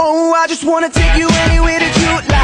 Oh, I just wanna take you anywhere that you like.